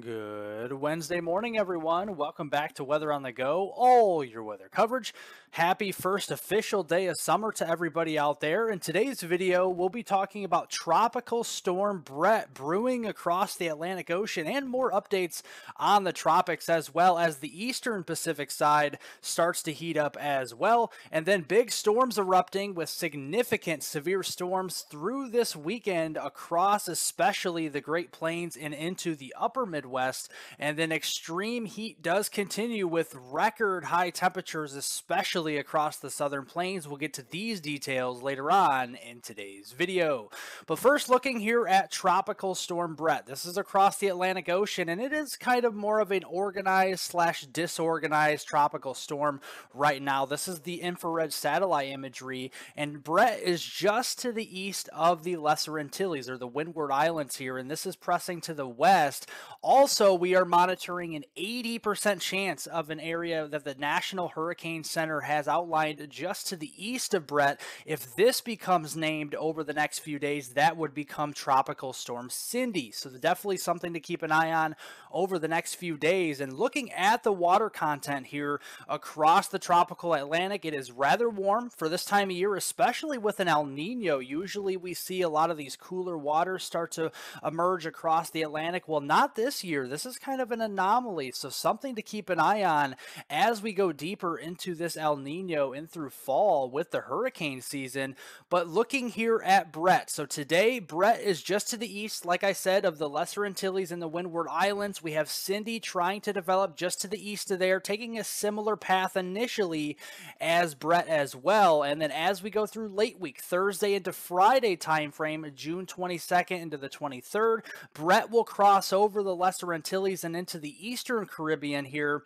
Good Wednesday morning, everyone. Welcome back to Weather on the Go, all your weather coverage. Happy first official day of summer to everybody out there. In today's video, we'll be talking about Tropical Storm Bret brewing across the Atlantic Ocean and more updates on the tropics as well as the eastern Pacific side starts to heat up as well. And then big storms erupting with significant severe storms through this weekend across especially the Great Plains and into the upper Midwest. West and then extreme heat does continue with record high temperatures, especially especially across the southern plains. We'll get to these details later on in today's video. But first, looking here at Tropical Storm Bret. This is across the Atlantic Ocean, and it is kind of more of an organized slash disorganized tropical storm right now. This is the infrared satellite imagery, and Bret is just to the east of the Lesser Antilles, or the Windward Islands here, and this is pressing to the west. Also, we are monitoring an 80% chance of an area that the National Hurricane Center has outlined just to the east of Bret. If this becomes named over the next few days, that would become Tropical Storm Cindy. So definitely something to keep an eye on over the next few days. And looking at the water content here across the tropical Atlantic, it is rather warm for this time of year, especially with an El Nino. Usually we see a lot of these cooler waters start to emerge across the Atlantic. Well, not this year. This is kind of an anomaly. So something to keep an eye on as we go deeper into this El Nino in through fall with the hurricane season. But looking here at Bret, So today, Bret is just to the east, like I said, of the Lesser Antilles and the Windward Islands. We have Cindy trying to develop just to the east of there, taking a similar path initially as Bret as well. And then as we go through late week, Thursday into Friday timeframe, June 22nd into the 23rd, Bret will cross over the Lesser Antilles and into the Eastern Caribbean here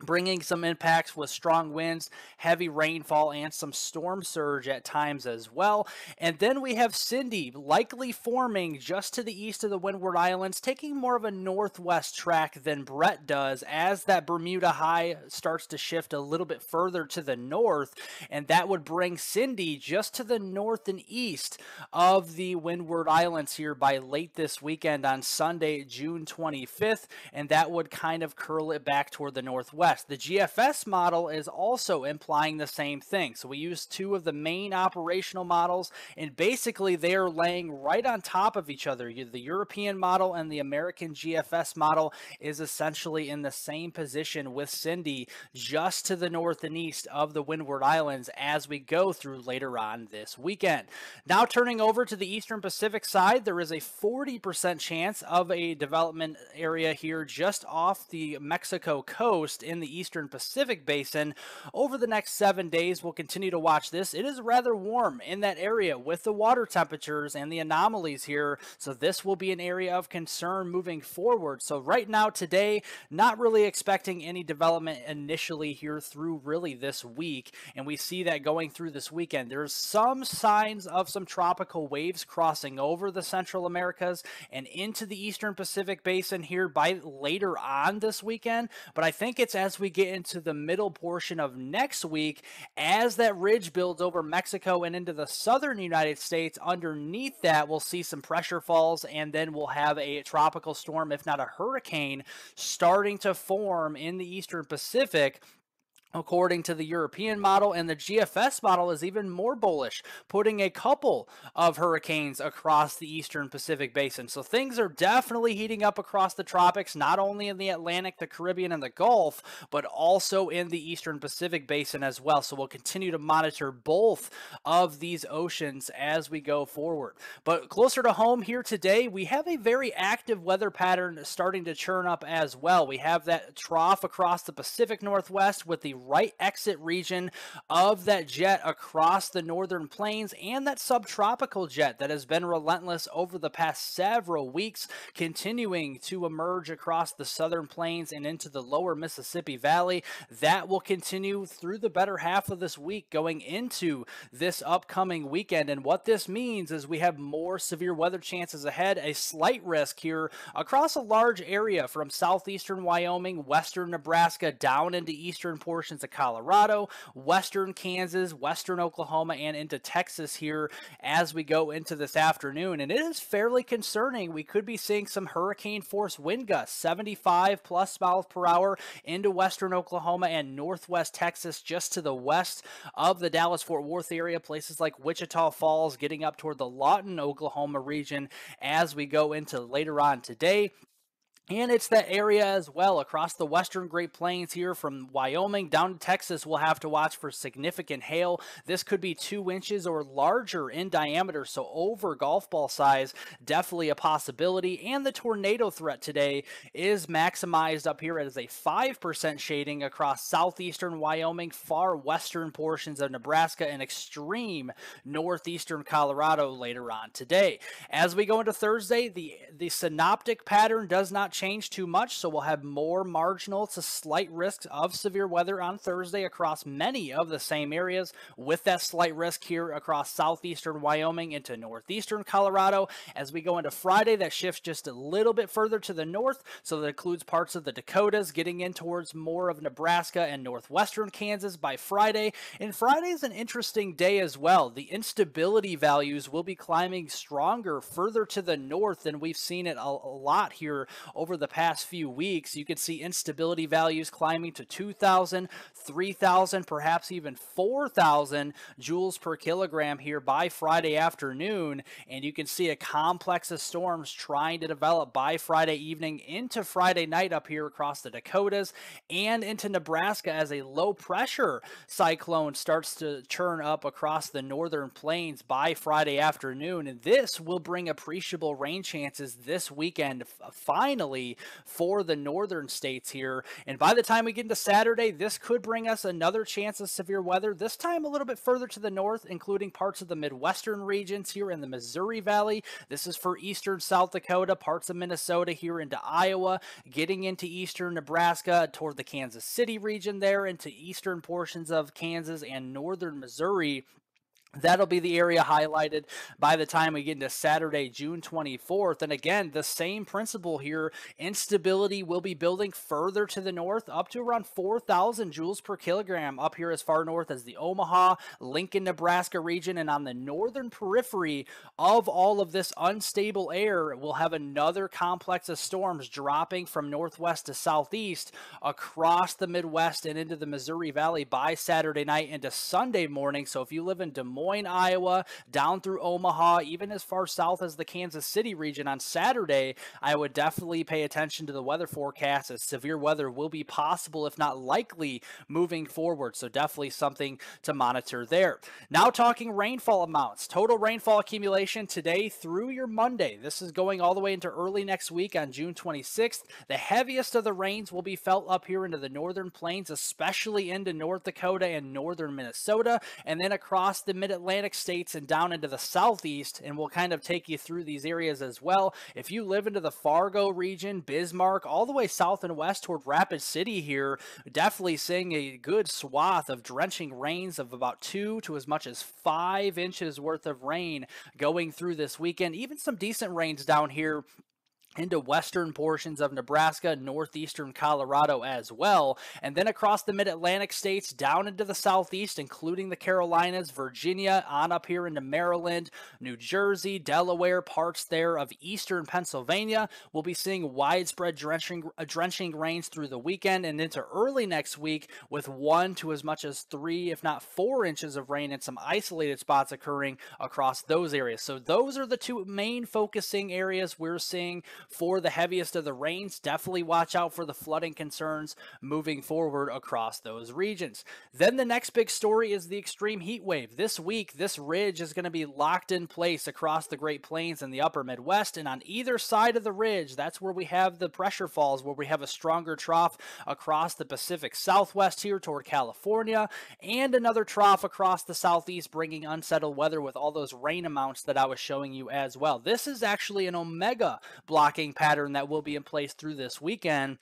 bringing some impacts with strong winds, heavy rainfall, and some storm surge at times as well. And then we have Cindy likely forming just to the east of the Windward Islands, taking more of a northwest track than Bret does as that Bermuda high starts to shift a little bit further to the north. And that would bring Cindy just to the north and east of the Windward Islands here by late this weekend on Sunday, June 25th. And that would kind of curl it back toward the northwest. The GFS model is also implying the same thing. So we use two of the main operational models, and basically they are laying right on top of each other. The European model and the American GFS model is essentially in the same position with Cindy just to the north and east of the Windward Islands as we go through later on this weekend. Now turning over to the Eastern Pacific side, there is a 40% chance of a development area here just off the Mexico coast in the Eastern Pacific Basin. Over the next seven days, we'll continue to watch this. It is rather warm in that area with the water temperatures and the anomalies here. So this will be an area of concern moving forward. So right now, today, not really expecting any development initially here through really this week. And we see that going through this weekend. There's some signs of some tropical waves crossing over the Central Americas and into the Eastern Pacific Basin here by later on this weekend. But I think it's as we get into the middle portion of next week, as that ridge builds over Mexico and into the southern United States, underneath that, we'll see some pressure falls, and then we'll have a tropical storm, if not a hurricane, starting to form in the eastern Pacific according to the European model, and the GFS model is even more bullish, putting a couple of hurricanes across the eastern Pacific basin. So things are definitely heating up across the tropics, not only in the Atlantic, the Caribbean, and the Gulf, but also in the eastern Pacific basin as well. So we'll continue to monitor both of these oceans as we go forward. But closer to home here today, we have a very active weather pattern starting to churn up as well. We have that trough across the Pacific Northwest with the right exit region of that jet across the northern plains and that subtropical jet that has been relentless over the past several weeks, continuing to emerge across the southern plains and into the lower Mississippi Valley. That will continue through the better half of this week going into this upcoming weekend. And what this means is we have more severe weather chances ahead, a slight risk here across a large area from southeastern Wyoming, western Nebraska, down into eastern portions portions of Colorado, western Kansas, western Oklahoma, and into Texas here as we go into this afternoon. And it is fairly concerning. We could be seeing some hurricane force wind gusts, 75 plus miles per hour into western Oklahoma and northwest Texas, just to the west of the Dallas Fort Worth area, places like Wichita Falls, getting up toward the Lawton, Oklahoma region as we go into later on today. And it's that area as well across the western Great Plains here from Wyoming down to Texas. We'll have to watch for significant hail. This could be two inches or larger in diameter, so over golf ball size, definitely a possibility. And the tornado threat today is maximized up here as a 5% shading across southeastern Wyoming, far western portions of Nebraska, and extreme northeastern Colorado later on today. As we go into Thursday, the, the synoptic pattern does not change too much, so we'll have more marginal to slight risks of severe weather on Thursday across many of the same areas, with that slight risk here across southeastern Wyoming into northeastern Colorado. As we go into Friday, that shifts just a little bit further to the north, so that includes parts of the Dakotas, getting in towards more of Nebraska and northwestern Kansas by Friday. And Friday is an interesting day as well. The instability values will be climbing stronger further to the north than we've seen it a, a lot here over the past few weeks, you can see instability values climbing to 2,000, 3,000, perhaps even 4,000 joules per kilogram here by Friday afternoon. And you can see a complex of storms trying to develop by Friday evening into Friday night up here across the Dakotas and into Nebraska as a low pressure cyclone starts to churn up across the northern plains by Friday afternoon. And this will bring appreciable rain chances this weekend, finally for the northern states here. And by the time we get into Saturday, this could bring us another chance of severe weather, this time a little bit further to the north, including parts of the Midwestern regions here in the Missouri Valley. This is for eastern South Dakota, parts of Minnesota here into Iowa, getting into eastern Nebraska toward the Kansas City region there, into eastern portions of Kansas and northern Missouri That'll be the area highlighted by the time we get into Saturday, June 24th. And again, the same principle here. Instability will be building further to the north, up to around 4,000 joules per kilogram up here as far north as the Omaha, Lincoln, Nebraska region. And on the northern periphery of all of this unstable air, we'll have another complex of storms dropping from northwest to southeast across the Midwest and into the Missouri Valley by Saturday night into Sunday morning. So if you live in Des Moines, Moines, Iowa, down through Omaha, even as far south as the Kansas City region on Saturday, I would definitely pay attention to the weather forecast as severe weather will be possible, if not likely, moving forward. So definitely something to monitor there. Now talking rainfall amounts. Total rainfall accumulation today through your Monday. This is going all the way into early next week on June 26th. The heaviest of the rains will be felt up here into the northern plains, especially into North Dakota and northern Minnesota, and then across the mid mid-Atlantic states and down into the southeast, and we'll kind of take you through these areas as well. If you live into the Fargo region, Bismarck, all the way south and west toward Rapid City here, definitely seeing a good swath of drenching rains of about two to as much as five inches worth of rain going through this weekend. Even some decent rains down here into western portions of Nebraska, northeastern Colorado as well, and then across the mid-Atlantic states down into the southeast, including the Carolinas, Virginia, on up here into Maryland, New Jersey, Delaware, parts there of eastern Pennsylvania. We'll be seeing widespread drenching, uh, drenching rains through the weekend and into early next week with one to as much as three, if not four inches of rain in some isolated spots occurring across those areas. So those are the two main focusing areas we're seeing for the heaviest of the rains. Definitely watch out for the flooding concerns moving forward across those regions. Then the next big story is the extreme heat wave. This week, this ridge is going to be locked in place across the Great Plains and the upper Midwest. And on either side of the ridge, that's where we have the pressure falls, where we have a stronger trough across the Pacific Southwest here toward California, and another trough across the Southeast, bringing unsettled weather with all those rain amounts that I was showing you as well. This is actually an omega blocking pattern that will be in place through this weekend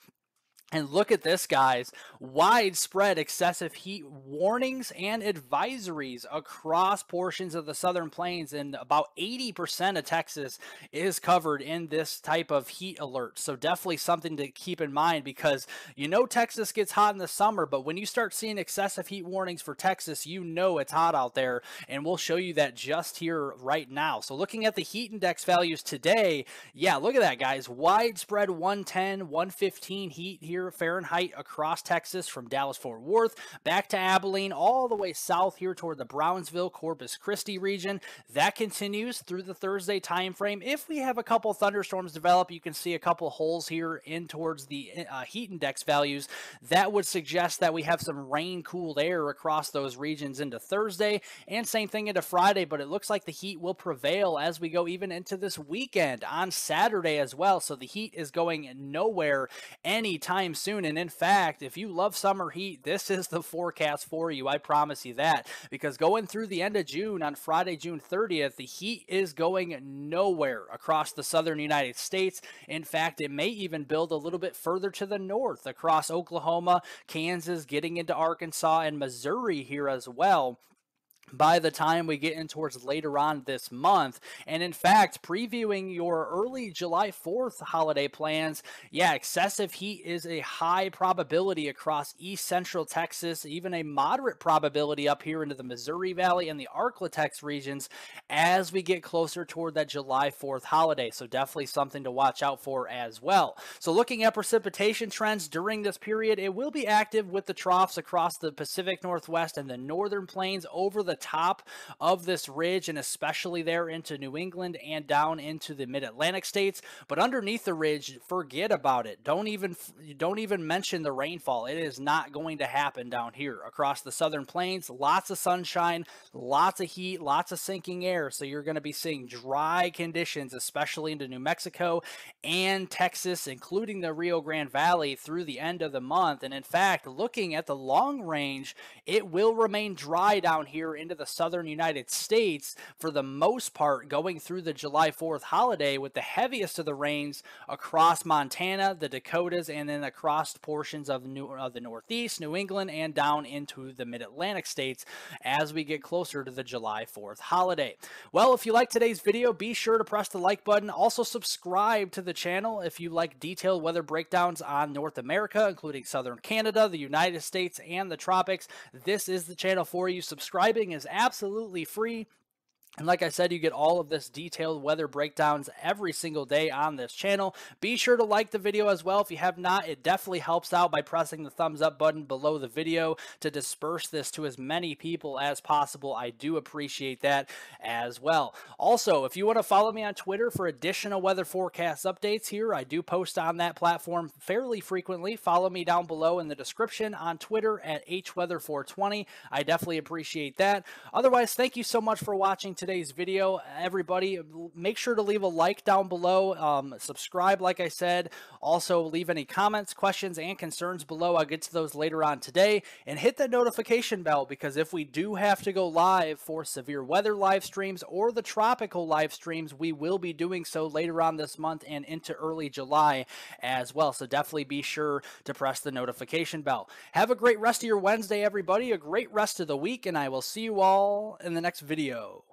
And look at this, guys. Widespread excessive heat warnings and advisories across portions of the southern plains, and about 80% of Texas is covered in this type of heat alert. So, definitely something to keep in mind because you know Texas gets hot in the summer, but when you start seeing excessive heat warnings for Texas, you know it's hot out there. And we'll show you that just here right now. So, looking at the heat index values today, yeah, look at that, guys. Widespread 110, 115 heat here here Fahrenheit across Texas from Dallas Fort Worth back to Abilene, all the way south here toward the Brownsville Corpus Christi region. That continues through the Thursday time frame. If we have a couple thunderstorms develop, you can see a couple holes here in towards the uh, heat index values. That would suggest that we have some rain cooled air across those regions into Thursday and same thing into Friday, but it looks like the heat will prevail as we go even into this weekend on Saturday as well. So the heat is going nowhere anytime anytime soon. And in fact, if you love summer heat, this is the forecast for you. I promise you that. Because going through the end of June on Friday, June 30th, the heat is going nowhere across the southern United States. In fact, it may even build a little bit further to the north across Oklahoma, Kansas, getting into Arkansas and Missouri here as well by the time we get in towards later on this month. And in fact, previewing your early July 4th holiday plans, yeah, excessive heat is a high probability across east central Texas, even a moderate probability up here into the Missouri Valley and the Arklatex regions as we get closer toward that July 4th holiday. So definitely something to watch out for as well. So looking at precipitation trends during this period, it will be active with the troughs across the Pacific Northwest and the northern plains over the top of this ridge and especially there into New England and down into the mid-Atlantic states. But underneath the ridge, forget about it. Don't even don't even mention the rainfall. It is not going to happen down here across the southern plains. Lots of sunshine, lots of heat, lots of sinking air. So you're going to be seeing dry conditions, especially into New Mexico and Texas, including the Rio Grande Valley through the end of the month. And in fact, looking at the long range, it will remain dry down here in into the southern United States for the most part going through the July 4th holiday with the heaviest of the rains across Montana, the Dakotas, and then across portions of, New, of the Northeast, New England, and down into the mid Atlantic states as we get closer to the July 4th holiday. Well, if you like today's video, be sure to press the like button. Also, subscribe to the channel if you like detailed weather breakdowns on North America, including southern Canada, the United States, and the tropics. This is the channel for you. Subscribing is is absolutely free. And like I said, you get all of this detailed weather breakdowns every single day on this channel. Be sure to like the video as well. If you have not, it definitely helps out by pressing the thumbs up button below the video to disperse this to as many people as possible. I do appreciate that as well. Also, if you want to follow me on Twitter for additional weather forecast updates here, I do post on that platform fairly frequently. Follow me down below in the description on Twitter at hweather420. I definitely appreciate that. Otherwise, thank you so much for watching today's video. Everybody, make sure to leave a like down below. Um, subscribe, like I said. Also, leave any comments, questions, and concerns below. I'll get to those later on today. And hit that notification bell because if we do have to go live for severe weather live streams or the tropical live streams, we will be doing so later on this month and into early July as well. So definitely be sure to press the notification bell. Have a great rest of your Wednesday, everybody. A great rest of the week, and I will see you all in the next video.